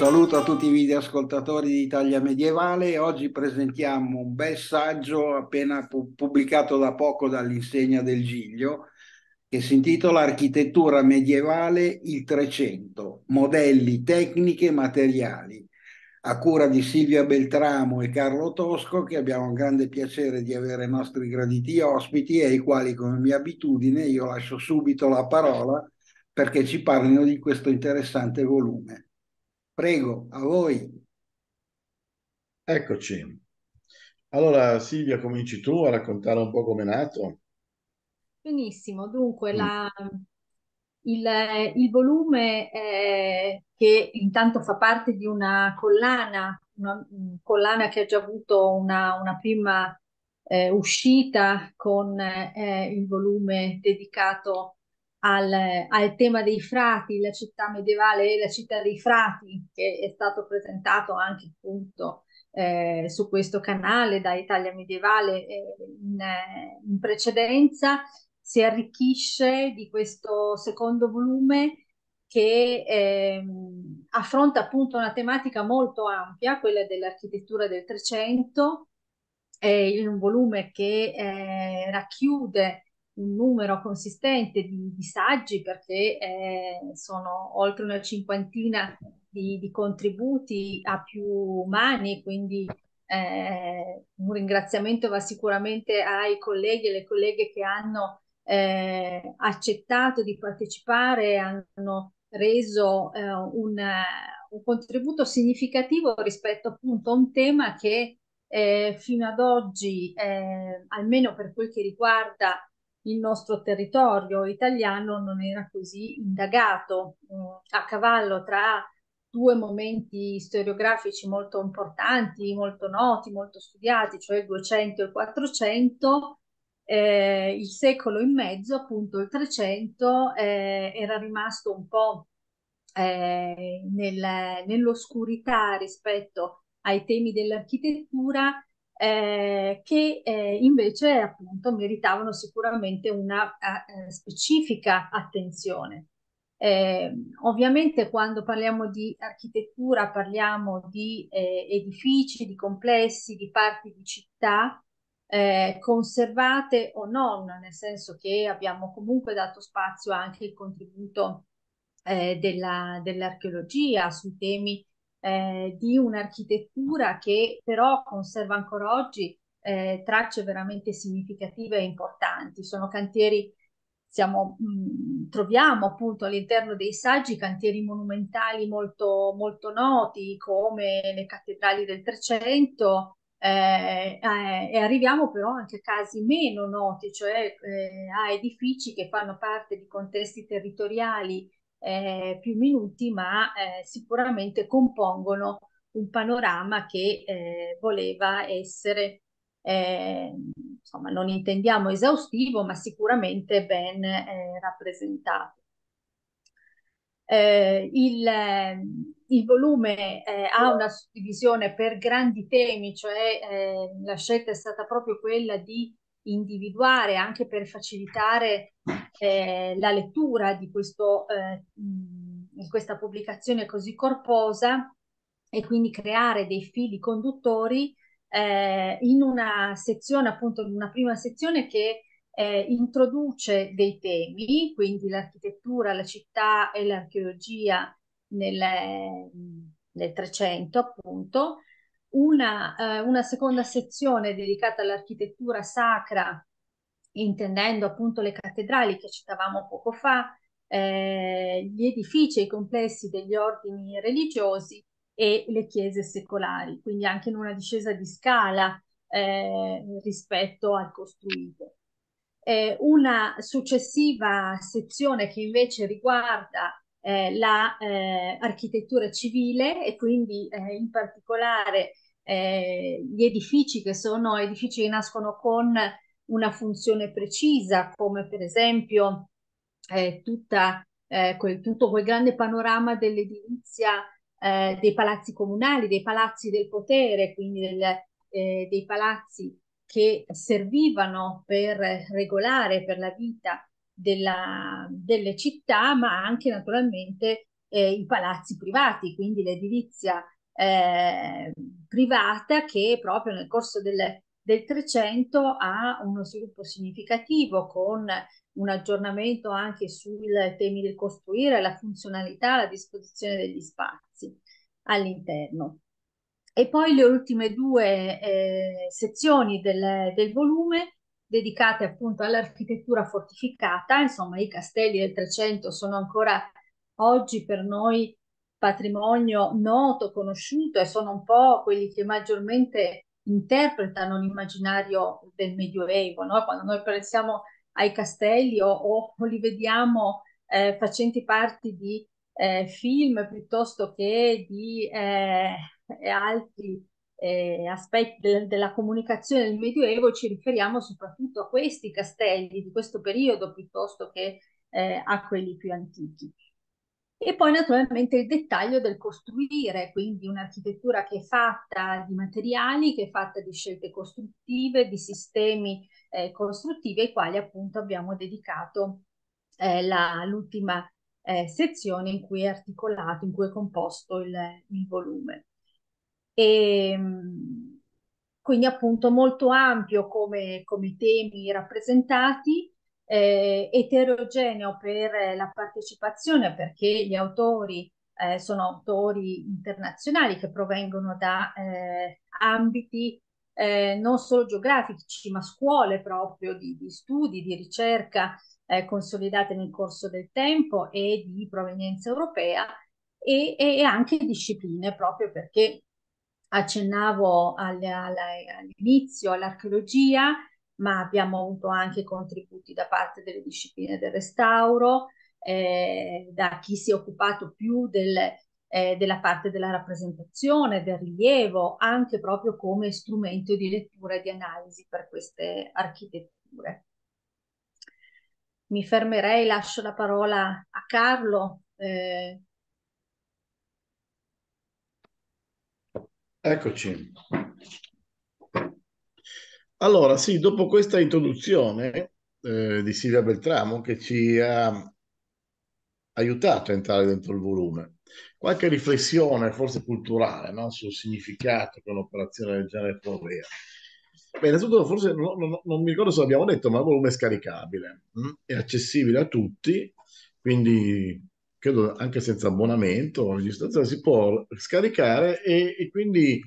saluto a tutti i videoascoltatori di Italia Medievale. Oggi presentiamo un bel saggio appena pubblicato da poco dall'insegna del Giglio che si intitola Architettura medievale il 300, modelli, tecniche e materiali, a cura di Silvia Beltramo e Carlo Tosco, che abbiamo un grande piacere di avere nostri graditi ospiti e ai quali, come mia abitudine, io lascio subito la parola perché ci parlino di questo interessante volume. Prego, a voi. Eccoci. Allora, Silvia, cominci tu a raccontare un po' come è nato. Benissimo, dunque mm. la, il, il, volume eh, che intanto fa parte di una collana, una collana che ha già avuto una, una prima eh, uscita con eh, il volume dedicato al, al, tema dei frati, la città medievale e la città dei frati, che è stato presentato anche appunto eh, su questo canale da Italia Medievale eh, in, in, precedenza, si arricchisce di questo secondo volume che eh, affronta appunto una tematica molto ampia, quella dell'architettura del Trecento, è un volume che eh, racchiude un numero consistente di, di saggi perché eh, sono oltre una cinquantina di, di, contributi a più mani, quindi eh, un ringraziamento va sicuramente ai colleghi e alle colleghe che hanno eh, accettato di partecipare, hanno reso eh, un, un, contributo significativo rispetto appunto a un tema che eh, fino ad oggi, eh, almeno per quel che riguarda il nostro territorio italiano non era così indagato mm, a cavallo tra due momenti storiografici molto importanti, molto noti, molto studiati, cioè il 200 e il 400, eh, il secolo in mezzo, appunto il 300, eh, era rimasto un po' eh, nel, nell'oscurità rispetto ai temi dell'architettura eh, che eh, invece appunto meritavano sicuramente una eh, specifica attenzione. Eh, ovviamente quando parliamo di architettura parliamo di eh, edifici, di complessi, di parti di città eh, conservate o non, nel senso che abbiamo comunque dato spazio anche al contributo della, dell'archeologia sui temi eh, di un'architettura che però conserva ancora oggi eh, tracce veramente significative e importanti. Sono cantieri, siamo, mh, troviamo appunto all'interno dei saggi cantieri monumentali molto, molto noti come le cattedrali del Trecento, eh, eh, e arriviamo però anche a casi meno noti, cioè eh, a edifici che fanno parte di contesti territoriali eh, più minuti, ma eh, sicuramente compongono un panorama che voleva essere, insomma, non intendiamo esaustivo, ma sicuramente ben rappresentato. Il, il, volume ha una suddivisione per grandi temi, cioè la scelta è stata proprio quella di individuare anche per facilitare eh, la lettura di, questo, eh, questa pubblicazione così corposa e quindi creare dei fili conduttori eh, in una sezione, appunto in una prima sezione che eh, introduce dei temi, quindi l'architettura, la città e l'archeologia nel, nel 300 appunto, una, eh, una seconda sezione dedicata all'architettura sacra, intendendo appunto le cattedrali che citavamo poco fa, eh, gli edifici e i complessi degli ordini religiosi e le chiese secolari, quindi anche in una discesa di scala eh, rispetto al costruito. Eh, una successiva sezione che invece riguarda eh, l'architettura eh, civile e quindi eh, in particolare eh, gli edifici che sono edifici che nascono con una funzione precisa, come per esempio tutta, quel, tutto quel grande panorama dell'edilizia dei palazzi comunali, dei palazzi del potere, quindi del, dei palazzi che servivano per regolare per la vita della, delle città, ma anche naturalmente eh, i palazzi privati, quindi l'edilizia eh, privata che proprio nel corso del, del 300 ha uno sviluppo significativo con un aggiornamento anche sui temi del costruire, la funzionalità, la disposizione degli spazi all'interno. E poi le ultime due eh, sezioni del, del, volume dedicate appunto all'architettura fortificata, insomma i castelli del 300 sono ancora oggi per noi patrimonio noto, conosciuto e sono un po' quelli che maggiormente interpretano l'immaginario del Medioevo, no? quando noi pensiamo ai castelli o, o, o li vediamo eh, facenti parte di eh, film piuttosto che di eh, altri eh, aspetti de della comunicazione del Medioevo, ci riferiamo soprattutto a questi castelli di questo periodo piuttosto che eh, a quelli più antichi. E poi naturalmente il dettaglio del costruire, quindi un'architettura che è fatta di materiali, che è fatta di scelte costruttive, di sistemi eh, costruttivi ai quali appunto abbiamo dedicato eh, l'ultima eh, sezione in cui è articolato, in cui è composto il, il volume. E, ehm, quindi appunto molto ampio come, come temi rappresentati, eh, eterogeneo per la partecipazione perché gli autori eh, sono autori internazionali che provengono da eh, ambiti eh, non solo geografici ma scuole proprio di, di studi, di ricerca eh, consolidate nel corso del tempo e di provenienza europea e, e anche discipline proprio perché accennavo all'inizio all'archeologia ma abbiamo avuto anche contributi da parte delle discipline del restauro, eh, da chi si è occupato più del, eh, della parte della rappresentazione, del rilievo, anche proprio come strumento di lettura e di analisi per queste architetture. Mi fermerei, lascio la parola a Carlo. Eh. Eccoci. Allora, sì, dopo questa introduzione eh, di Silvia Beltramo che ci ha aiutato a entrare dentro il volume, qualche riflessione, forse culturale, no? sul significato che un'operazione del genere può avere. Beh, innanzitutto, forse no, no, non mi ricordo se l'abbiamo detto, ma il volume è scaricabile, mh? Hm? è accessibile a tutti, quindi credo anche senza abbonamento o registrazione si può scaricare e, e quindi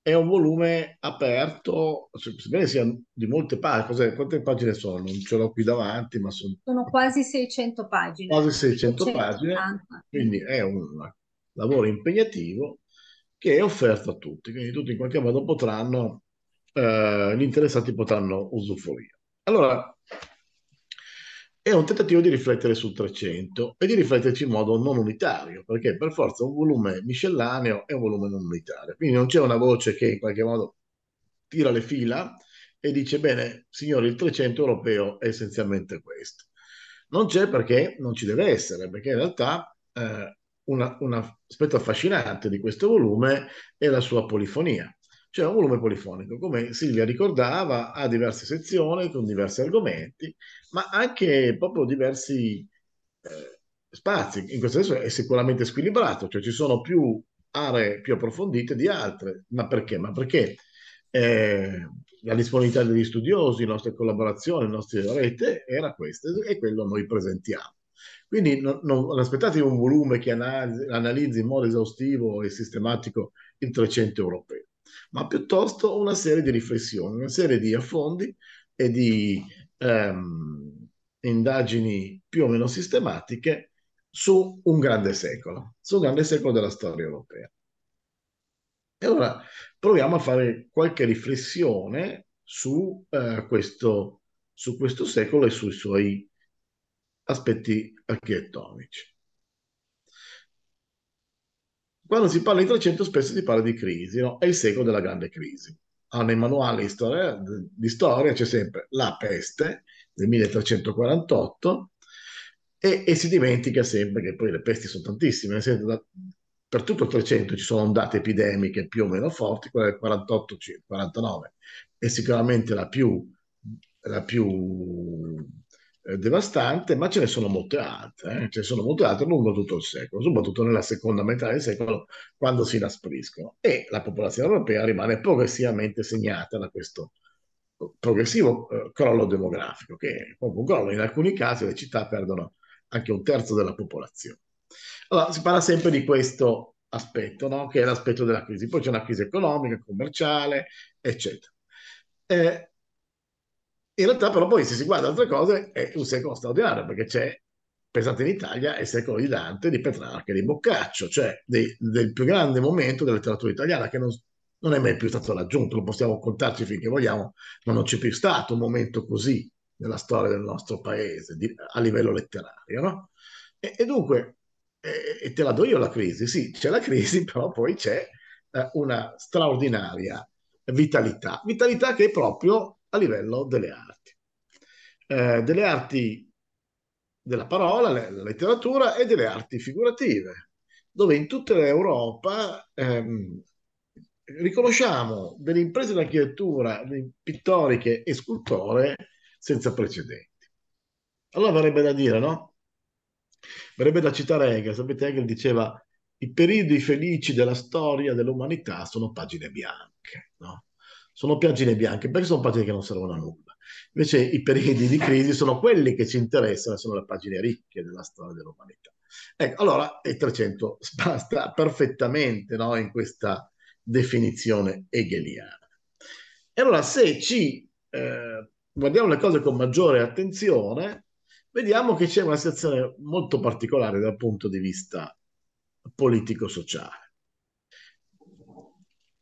è un volume aperto, sebbene sia di molte pagine, quante pagine sono? Non ce l'ho qui davanti, ma sono... Sono quasi 600 pagine. Quasi 600 pagine, quindi è un lavoro impegnativo che è offerto a tutti, quindi tutti in qualche modo potranno, eh, gli interessati potranno usufruire. Allora, è un tentativo di riflettere sul 300 e di rifletterci in modo non unitario, perché per forza un volume miscellaneo è un volume non unitario. Quindi non c'è una voce che in qualche modo tira le fila e dice, bene, signori, il 300 europeo è essenzialmente questo. Non c'è perché non ci deve essere, perché in realtà eh, un aspetto affascinante di questo volume è la sua polifonia. Cioè un volume polifonico, come Silvia ricordava, ha diverse sezioni con diversi argomenti, ma anche proprio diversi eh, spazi. In questo senso è sicuramente squilibrato, cioè ci sono più aree più approfondite di altre. Ma perché? Ma perché eh, la disponibilità degli studiosi, le nostre collaborazioni, le nostre rete era questa e quello noi presentiamo. Quindi non, non aspettatevi un volume che analizzi, analizzi in modo esaustivo e sistematico il 300 europeo ma piuttosto una serie di riflessioni, una serie di affondi e di ehm, indagini più o meno sistematiche su un grande secolo, su un grande secolo della storia europea. E ora proviamo a fare qualche riflessione su, eh, questo, su questo secolo e sui suoi aspetti architettonici. Quando si parla di 300 spesso si parla di crisi, no? È il secolo della grande crisi. Ah, nei manuali di storia, di storia c'è sempre la peste del 1348 e, e, si dimentica sempre che poi le pesti sono tantissime, per per tutto il 300 ci sono ondate epidemiche più o meno forti, quella del 48-49 è sicuramente la più, la più eh, devastante, ma ce ne sono molte altre, eh? ce ne sono molte altre lungo tutto il secolo, soprattutto nella seconda metà del secolo, quando si inaspriscono. E la popolazione europea rimane progressivamente segnata da questo progressivo eh, crollo demografico, che comunque un crollo in alcuni casi le città perdono anche un terzo della popolazione. Allora, si parla sempre di questo aspetto, no? che è l'aspetto della crisi. Poi c'è una crisi economica, commerciale, eccetera. Eh, in realtà però poi se si guarda altre cose è un secolo straordinario perché c'è, pensate in Italia, è il secolo di Dante, di Petrarca e di Boccaccio, cioè dei, del più grande momento della letteratura italiana che non, non, è mai più stato raggiunto, lo possiamo contarci finché vogliamo, ma non c'è più stato un momento così nella storia del nostro paese di, a livello letterario, no? E, e dunque, e, e te la do io la crisi, sì, c'è la crisi, però poi c'è eh, una straordinaria vitalità, vitalità che è proprio a livello delle arti. Eh, delle arti della parola, la letteratura e delle arti figurative, dove in tutta l'Europa ehm, riconosciamo delle imprese di architettura pittoriche e scultore senza precedenti. Allora verrebbe da dire, no? Verrebbe da citare Hegel, sapete Hegel diceva i periodi felici della storia dell'umanità sono pagine bianche, no? Sono pagine bianche, perché sono pagine che non servono a nulla. Invece i periodi di crisi sono quelli che ci interessano, sono le pagine ricche della storia dell'umanità. Ecco, allora il 300 sta perfettamente no, in questa definizione hegeliana. E allora se ci eh, guardiamo le cose con maggiore attenzione, vediamo che c'è una situazione molto particolare dal punto di vista politico-sociale.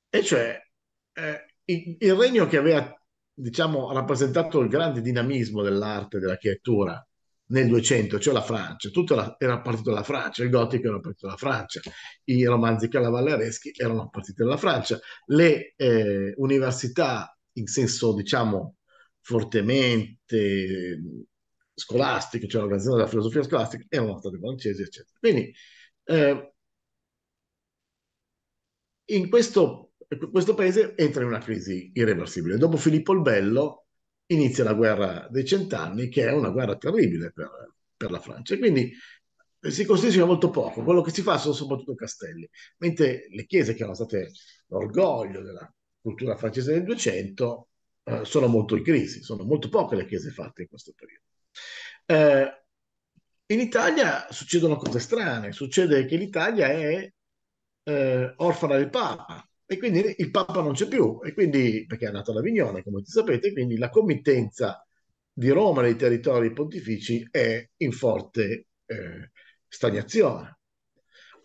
E cioè, eh, il, il regno che aveva diciamo, rappresentato il grande dinamismo dell'arte e dell'architettura nel 200, cioè la Francia, tutto la, era partito dalla Francia, il gotico era partito dalla Francia, i romanzi cavallereschi erano partiti dalla Francia, le eh, università in senso diciamo fortemente scolastico, cioè l'organizzazione della filosofia scolastica, erano state francesi, eccetera. Quindi eh, in questo questo paese entra in una crisi irreversibile. Dopo Filippo il Bello inizia la guerra dei cent'anni, che è una guerra terribile per, per la Francia. E quindi eh, si costruisce molto poco, quello che si fa sono soprattutto castelli, mentre le chiese che erano state l'orgoglio della cultura francese del 200 eh, sono molto in crisi, sono molto poche le chiese fatte in questo periodo. Eh, in Italia succedono cose strane, succede che l'Italia è eh, orfana del Papa, e quindi il Papa non c'è più, e quindi, perché è nato ad Avignone, come sapete, quindi la committenza di Roma nei territori pontifici è in forte eh, stagnazione.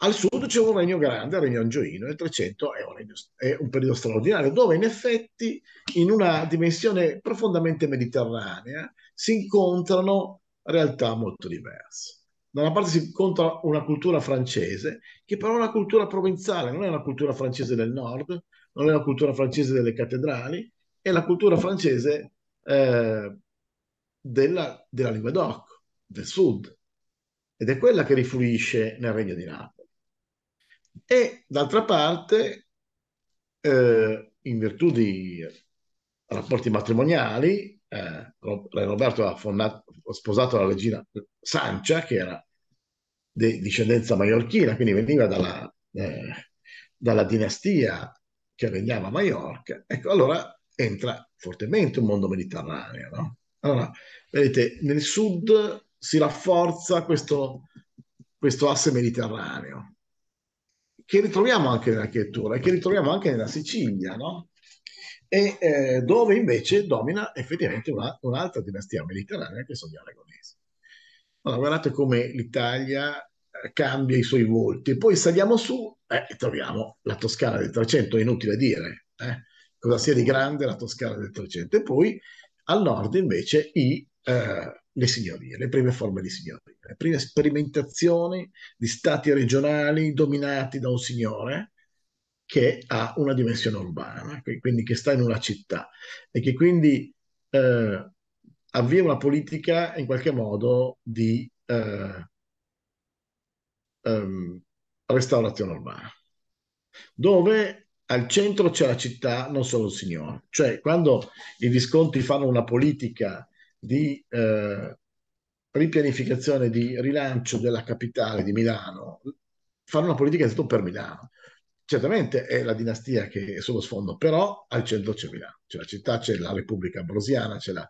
Al sud c'è un regno grande, il regno angioino, e il 300 è un, regno, è un periodo straordinario, dove in effetti in una dimensione profondamente mediterranea si incontrano realtà molto diverse da una parte si incontra una cultura francese, che però è una cultura provinciale, non è una cultura francese del nord, non è una cultura francese delle cattedrali, è la cultura francese eh, della, della Linguadoc, del sud, ed è quella che rifluisce nel Regno di Napoli. E d'altra parte, eh, in virtù di rapporti matrimoniali, eh, Roberto ha fondato, sposato la regina Sancia, che era di discendenza maiorchina, quindi veniva dalla, eh, dalla dinastia che regnava a Maiorca. Ecco, allora entra fortemente un mondo mediterraneo. No? Allora, vedete, nel sud si rafforza questo, questo asse mediterraneo, che ritroviamo anche nell'architettura e che ritroviamo anche nella Sicilia, no? e eh, dove invece domina effettivamente una, un'altra dinastia mediterranea che sono gli aragonesi. Allora, guardate come l'Italia cambia i suoi volti. Poi saliamo su eh, e troviamo la Toscana del 300, è inutile dire eh, cosa sia di grande la Toscana del 300. E poi al nord invece i, eh, le signorie, le prime forme di signoria, le prime sperimentazioni di stati regionali dominati da un signore che ha una dimensione urbana, quindi che sta in una città e che quindi eh, avvia una politica in qualche modo di eh, um, restaurazione urbana, dove al centro c'è la città, non solo il Signore. Cioè, quando i Visconti fanno una politica di eh, ripianificazione, di rilancio della capitale di Milano, fanno una politica di tutto per Milano. Certamente è la dinastia che è sullo sfondo, però al centro c'è Milano, c'è la città, c'è la Repubblica Ambrosiana, c'è la,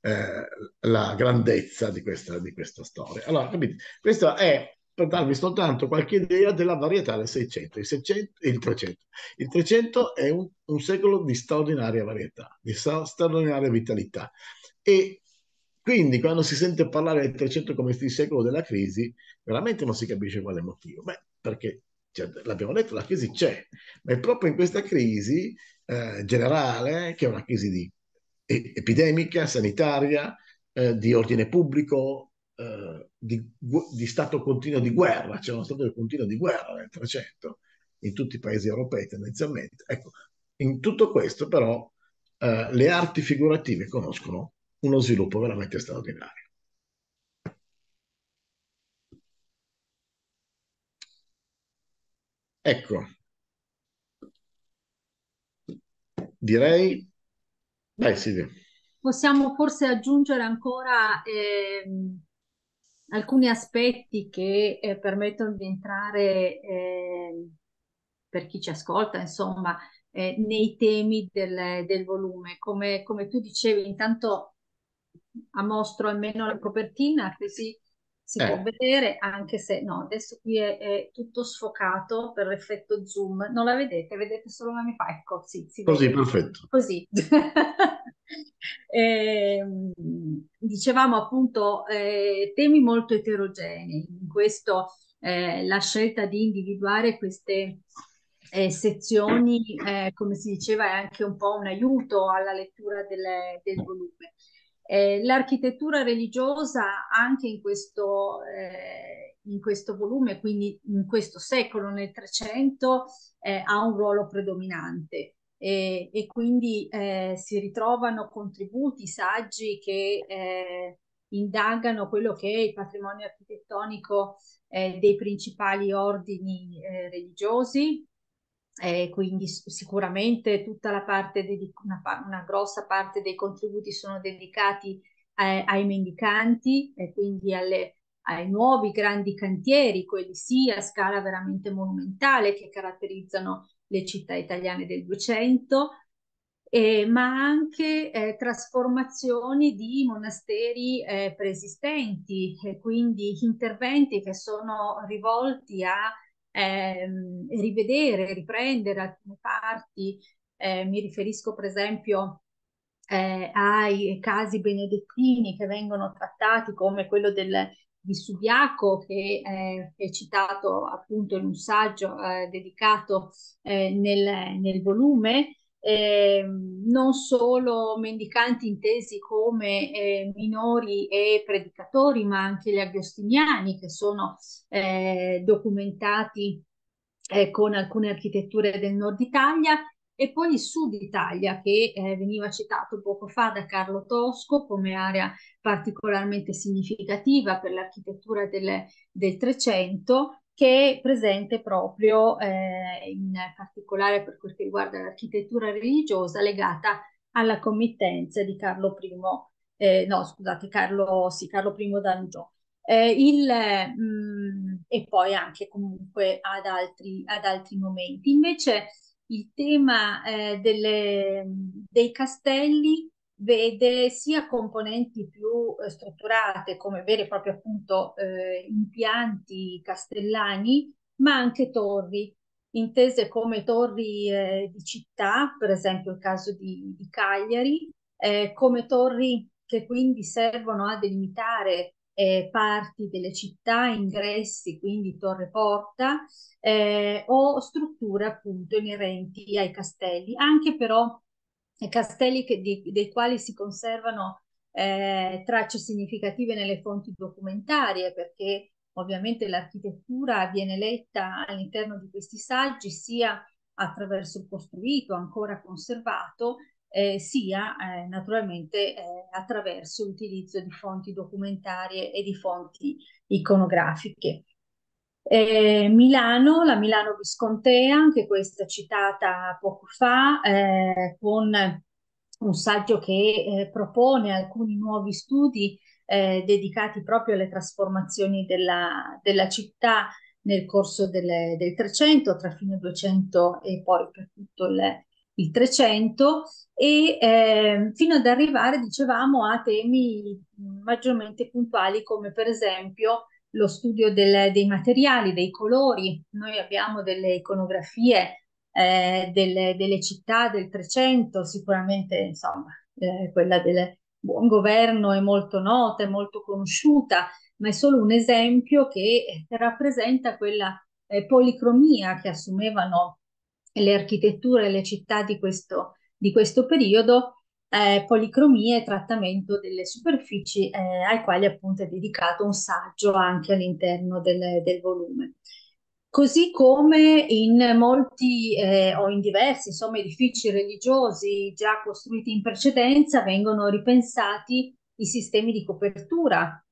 eh, la grandezza di questa, di questa storia. Allora, capite? Questo è per darvi soltanto qualche idea della varietà del 600, il, 600, il 300. Il 300 è un, un secolo di straordinaria varietà, di straordinaria vitalità. E quindi quando si sente parlare del 300 come il secolo della crisi, veramente non si capisce quale motivo. Beh, perché cioè, l'abbiamo detto, la crisi c'è, ma è proprio in questa crisi eh, generale, che è una crisi di, epidemica, sanitaria, eh, di ordine pubblico, eh, di, di, stato continuo di guerra, c'è uno stato continuo di guerra nel 300 in tutti i paesi europei tendenzialmente. Ecco, in tutto questo però eh, le arti figurative conoscono uno sviluppo veramente straordinario. Ecco, direi... Dai Silvia. Possiamo forse aggiungere ancora ehm, alcuni aspetti che eh, permettono di entrare, eh, per chi ci ascolta, insomma, eh, nei temi del, del volume. Come, come, tu dicevi, intanto a mostro almeno la copertina, così si può eh. vedere, anche se no, adesso qui è, è, tutto sfocato per l'effetto zoom. Non la vedete, vedete solo la mia fa. Ecco, sì, si Così, vede. perfetto. Così. eh, dicevamo appunto eh, temi molto eterogenei. In questo eh, la scelta di individuare queste eh, sezioni, eh, come si diceva, è anche un po' un aiuto alla lettura del, del volume. Eh, l'architettura religiosa anche in questo, eh, in questo volume, quindi in questo secolo, nel 300, eh, ha un ruolo predominante. E, e quindi eh, si ritrovano contributi, saggi che eh, indagano quello che è il patrimonio architettonico eh, dei principali ordini religiosi, eh, quindi sicuramente tutta la parte, dedic- una, una, grossa parte dei contributi sono dedicati eh, ai mendicanti e quindi alle, ai nuovi grandi cantieri, quelli sì a scala veramente monumentale che caratterizzano le città italiane del 200, eh, ma anche eh, trasformazioni di monasteri eh, preesistenti, quindi interventi che sono rivolti a ehm, rivedere, riprendere alcune parti. Eh, mi riferisco per esempio eh, ai casi benedettini che vengono trattati come quello del, di Subiaco che eh, è citato appunto in un saggio eh, dedicato eh, nel, nel, volume eh, non solo mendicanti intesi come eh, minori e predicatori, ma anche gli agostiniani che sono eh, documentati eh, con alcune architetture del nord Italia. E poi il sud Italia che eh, veniva citato poco fa da Carlo Tosco come area particolarmente significativa per l'architettura del, del 300 che è presente proprio eh, in particolare per quel che riguarda l'architettura religiosa legata alla committenza di Carlo I, eh, no scusate, Carlo, sì, Carlo I d'Angiò. Eh, il, mh, mm, e poi anche comunque ad altri, ad altri momenti. Invece il tema eh, delle, dei castelli vede sia componenti più eh, strutturate come veri e propri appunto eh, impianti castellani, ma anche torri, intese come torri eh, di città, per esempio il caso di, di Cagliari, eh, come torri che quindi servono a delimitare eh, parti delle città, ingressi, quindi torre porta, eh, o strutture appunto inerenti ai castelli, anche però castelli che, di, dei quali si conservano eh, tracce significative nelle fonti documentarie, perché ovviamente l'architettura viene letta all'interno di questi saggi sia attraverso il costruito ancora conservato, eh, sia eh, naturalmente eh, attraverso l'utilizzo di fonti documentarie e di fonti iconografiche. Eh, Milano, la Milano Viscontea, anche questa citata poco fa, eh, con un saggio che eh, propone alcuni nuovi studi eh, dedicati proprio alle trasformazioni della, della città nel corso del, del 300, tra fine 200 e poi per tutto il, il 300 e eh, fino ad arrivare, dicevamo, a temi maggiormente puntuali come per esempio lo studio del, dei materiali, dei colori. Noi abbiamo delle iconografie eh, delle, delle, città del 300, sicuramente insomma, eh, quella del buon governo è molto nota, è molto conosciuta, ma è solo un esempio che rappresenta quella eh, policromia che assumevano le architetture e le città di questo, di questo periodo, eh, policromia e trattamento delle superfici eh, ai quali appunto è dedicato un saggio anche all'interno del, del volume. Così come in molti eh, o in diversi insomma, edifici religiosi già costruiti in precedenza vengono ripensati i sistemi di copertura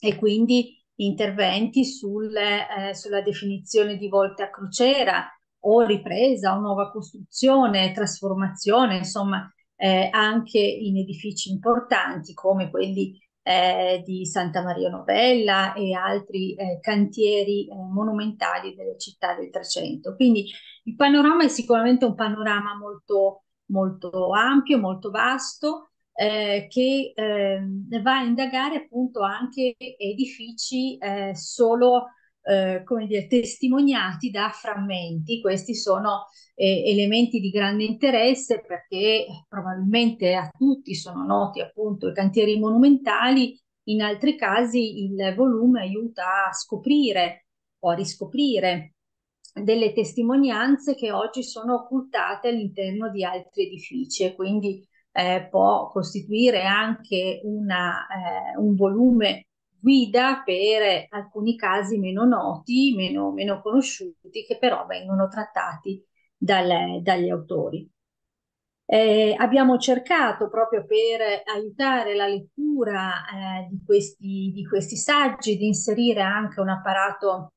e quindi interventi sul, eh, sulla definizione di volte a crociera o ripresa o nuova costruzione, trasformazione, insomma, eh, anche in edifici importanti come quelli eh, di Santa Maria Novella e altri eh, cantieri eh, monumentali delle città del Trecento. Quindi il panorama è sicuramente un panorama molto, molto ampio, molto vasto, eh, che eh, va a indagare appunto anche edifici eh, solo eh, come dire, testimoniati da frammenti. Questi sono eh, elementi di grande interesse perché probabilmente a tutti sono noti appunto i cantieri monumentali, in altri casi il volume aiuta a scoprire o a riscoprire delle testimonianze che oggi sono occultate all'interno di altri edifici e quindi eh, può costituire anche una, eh, un volume guida per alcuni casi meno noti, meno, meno conosciuti, che però vengono trattati dal, dagli autori. Eh, abbiamo cercato proprio per aiutare la lettura eh, di, questi, di questi saggi di inserire anche un apparato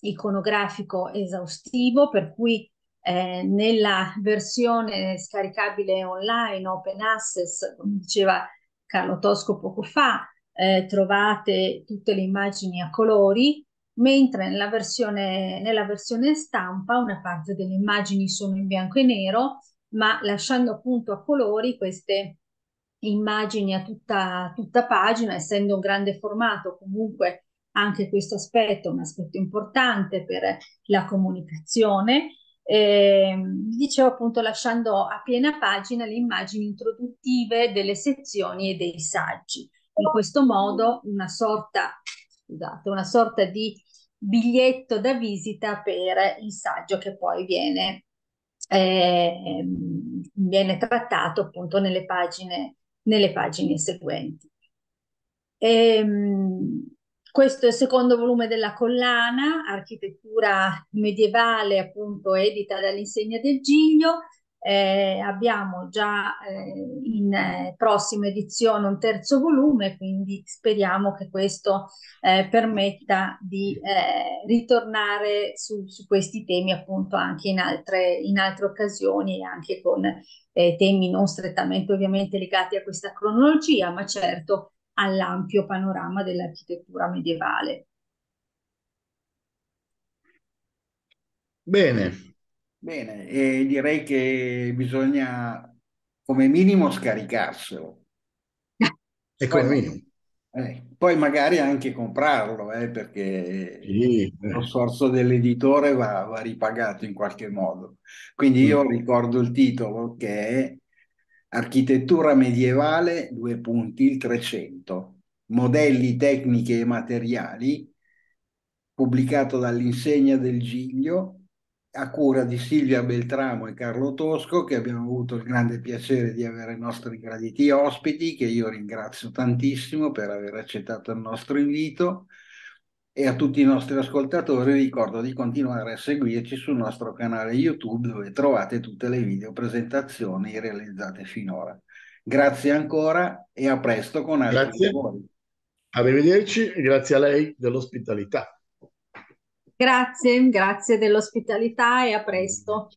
iconografico esaustivo, per cui eh, nella versione scaricabile online, open access, come diceva Carlo Tosco poco fa, eh, trovate tutte le immagini a colori, mentre nella versione, nella versione stampa una parte delle immagini sono in bianco e nero, ma lasciando appunto a colori queste immagini a tutta, tutta pagina, essendo un grande formato comunque anche questo aspetto, un aspetto importante per la comunicazione. Eh, dicevo appunto lasciando a piena pagina le immagini introduttive delle sezioni e dei saggi in questo modo una sorta, scusate, una sorta di biglietto da visita per il saggio che poi viene, eh, viene trattato appunto nelle pagine, nelle pagine seguenti. E, ehm, questo è il secondo volume della collana, architettura medievale, appunto edita dall'insegna del Giglio, eh, abbiamo già eh, in eh, prossima edizione un terzo volume, quindi speriamo che questo eh, permetta di eh, ritornare su, su, questi temi appunto anche in altre, in altre occasioni e anche con temi non strettamente ovviamente legati a questa cronologia, ma certo all'ampio panorama dell'architettura medievale. Bene, Bene, e direi che bisogna come minimo scaricarselo. E come minimo. Eh, poi magari anche comprarlo, eh, perché sì, lo sforzo dell'editore va, va, ripagato in qualche modo. Quindi io mm. ricordo il titolo che è Architettura medievale, due punti, il 300, modelli, tecniche e materiali, pubblicato dall'Insegna del Giglio a cura di Silvia Beltramo e Carlo Tosco, che abbiamo avuto il grande piacere di avere i nostri graditi ospiti, che io ringrazio tantissimo per aver accettato il nostro invito. E a tutti i nostri ascoltatori ricordo di continuare a seguirci sul nostro canale YouTube dove trovate tutte le video presentazioni realizzate finora. Grazie ancora e a presto con altri grazie. lavori. Arrivederci e grazie a lei dell'ospitalità. Grazie, grazie dell'ospitalità e a presto.